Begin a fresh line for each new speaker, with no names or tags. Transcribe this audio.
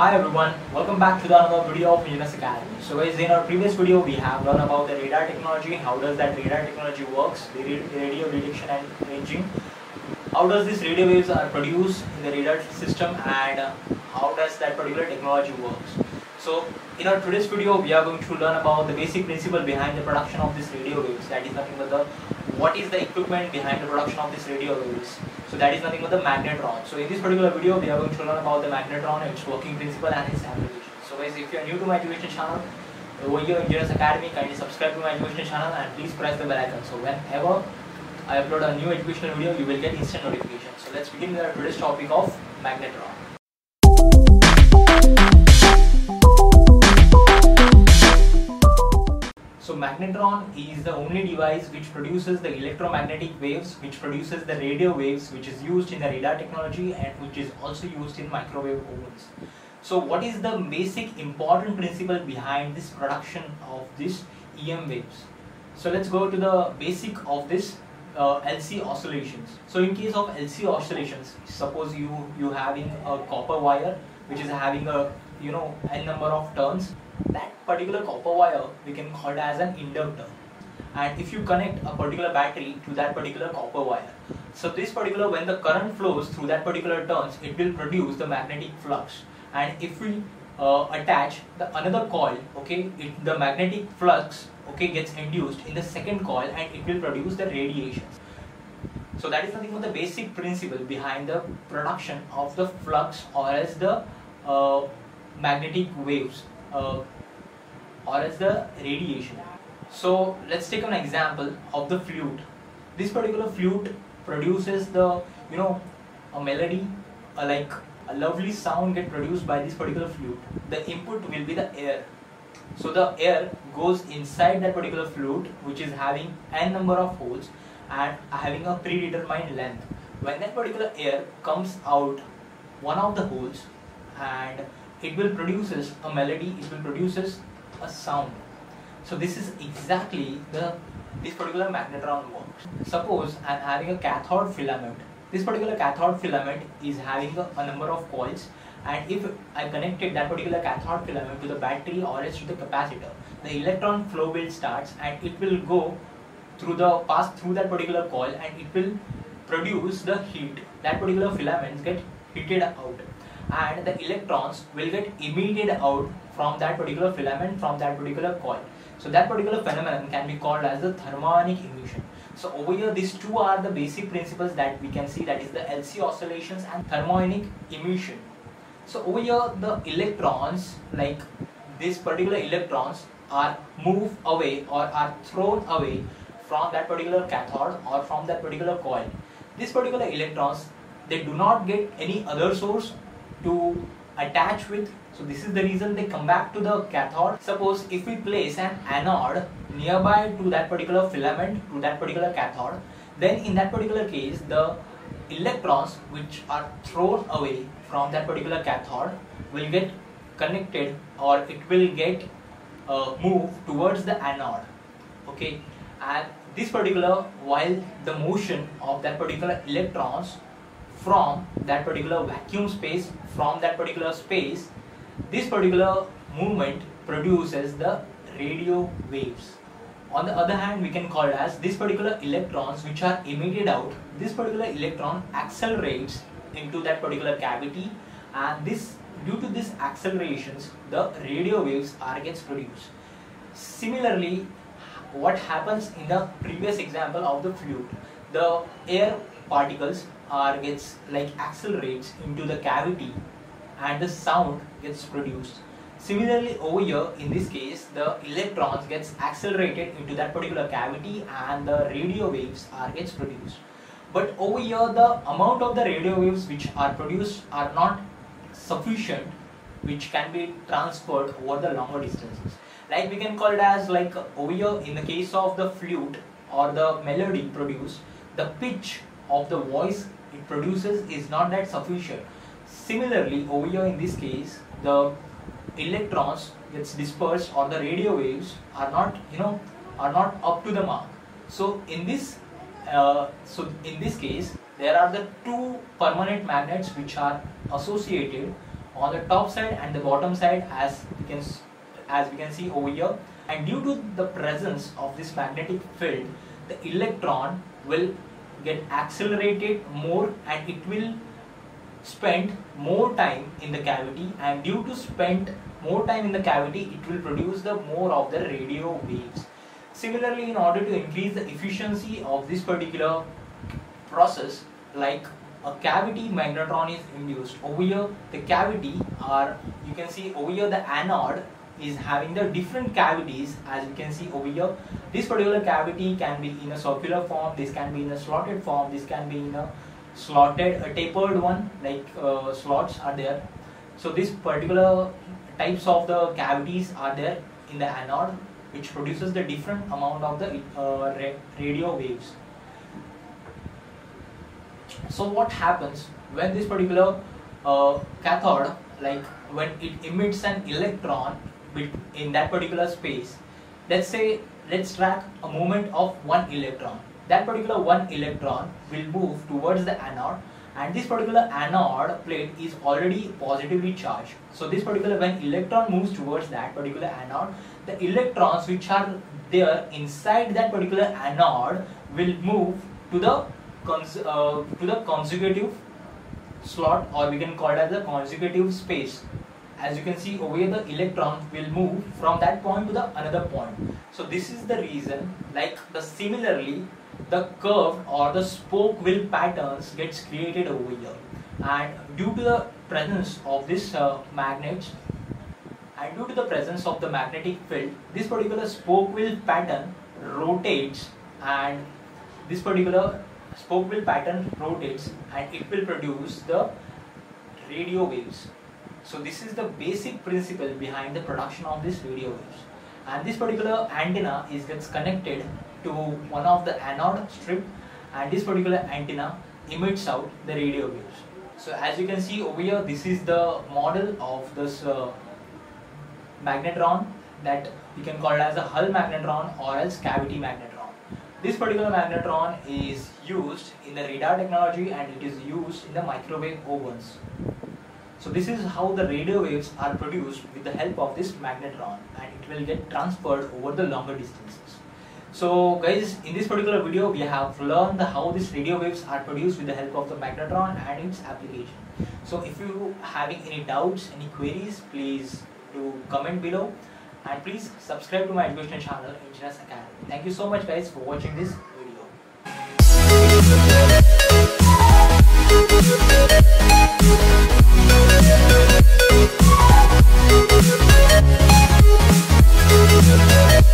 Hi everyone, welcome back to the another video of Engineers Academy. So guys, in our previous video we have learned about the radar technology, how does that radar technology works, the radio detection and ranging, how does this radio waves are produced in the radar system and uh, how does that particular technology works. So in our today's video we are going to learn about the basic principle behind the production of this radio waves. That is nothing but the what is the equipment behind the production of this radio waves. So that is nothing but the magnetron. So in this particular video we are going to learn about the magnetron, its working principle and its application. So guys if you are new to my education channel over here Engineers Academy kindly subscribe to my education channel and please press the bell icon. So whenever I upload a new educational video you will get instant notification. So let's begin with our today's topic of magnetron. Magnetron is the only device which produces the electromagnetic waves, which produces the radio waves, which is used in the radar technology and which is also used in microwave ovens. So what is the basic important principle behind this production of this EM waves? So let's go to the basic of this uh, LC oscillations. So in case of LC oscillations, suppose you you having a copper wire which is having a you know n number of turns that particular copper wire we can call it as an inductor. And if you connect a particular battery to that particular copper wire so this particular when the current flows through that particular turns it will produce the magnetic flux. And if we uh, attach the another coil okay it, the magnetic flux okay gets induced in the second coil and it will produce the radiations so that is nothing but the basic principle behind the production of the flux or as the uh, magnetic waves. Uh, or as the radiation. So let's take an example of the flute. This particular flute produces the you know a melody, a, like a lovely sound get produced by this particular flute. The input will be the air. So the air goes inside that particular flute which is having n number of holes and having a predetermined length. When that particular air comes out one of the holes and it will produces a melody, it will produces a sound. So this is exactly the this particular magnetron works. Suppose I am having a cathode filament. This particular cathode filament is having a, a number of coils and if I connected that particular cathode filament to the battery or else to the capacitor, the electron flow will starts and it will go through the pass through that particular coil and it will produce the heat. That particular filaments get heated out and the electrons will get emitted out from that particular filament from that particular coil. So that particular phenomenon can be called as the thermionic emission. So over here these two are the basic principles that we can see that is the LC oscillations and thermionic emission. So over here the electrons like these particular electrons are moved away or are thrown away from that particular cathode or from that particular coil. These particular electrons they do not get any other source to attach with. So this is the reason they come back to the cathode. Suppose if we place an anode nearby to that particular filament to that particular cathode then in that particular case the electrons which are thrown away from that particular cathode will get connected or it will get uh, moved towards the anode. Okay? And this particular while the motion of that particular electrons from that particular vacuum space from that particular space this particular movement produces the radio waves. On the other hand we can call it as this particular electrons which are emitted out this particular electron accelerates into that particular cavity and this due to these accelerations the radio waves are gets produced. Similarly what happens in the previous example of the flute the air particles are gets like accelerates into the cavity and the sound gets produced. Similarly over here in this case the electrons gets accelerated into that particular cavity and the radio waves are gets produced. But over here the amount of the radio waves which are produced are not sufficient which can be transferred over the longer distances. Like we can call it as like over here in the case of the flute or the melody produced the pitch of the voice it produces is not that sufficient. Similarly, over here in this case, the electrons gets dispersed or the radio waves are not, you know, are not up to the mark. So in this, uh, so in this case, there are the two permanent magnets which are associated on the top side and the bottom side as we can as we can see over here and due to the presence of this magnetic field the electron will get accelerated more and it will spend more time in the cavity and due to spend more time in the cavity it will produce the more of the radio waves. Similarly in order to increase the efficiency of this particular process like a cavity magnetron is induced over here the cavity are you can see over here the anode is having the different cavities as you can see over here. This particular cavity can be in a circular form this can be in a slotted form this can be in a slotted a tapered one like uh, slots are there. So this particular types of the cavities are there in the anode which produces the different amount of the uh, radio waves. So what happens when this particular uh, cathode like when it emits an electron in that particular space let's say let's track a movement of one electron. That particular one electron will move towards the anode and this particular anode plate is already positively charged. So this particular when electron moves towards that particular anode the electrons which are there inside that particular anode will move to the uh, to the consecutive slot or we can call it as the consecutive space as you can see over here the electron will move from that point to the another point. So this is the reason like the similarly the curve or the spoke wheel patterns gets created over here. And due to the presence of this uh, magnets and due to the presence of the magnetic field this particular spoke wheel pattern rotates and this particular spoke wheel pattern rotates and it will produce the radio waves so this is the basic principle behind the production of this radio waves. And this particular antenna is gets connected to one of the anode strip and this particular antenna emits out the radio waves. So as you can see over here, this is the model of this uh, magnetron that we can call it as a hull magnetron or else cavity magnetron. This particular magnetron is used in the radar technology and it is used in the microwave ovens. So this is how the radio waves are produced with the help of this magnetron and it will get transferred over the longer distances. So guys, in this particular video we have learned how these radio waves are produced with the help of the magnetron and its application. So if you having any doubts, any queries, please do comment below and please subscribe to my educational channel Engineers Academy. Thank you so much guys for watching this video. Música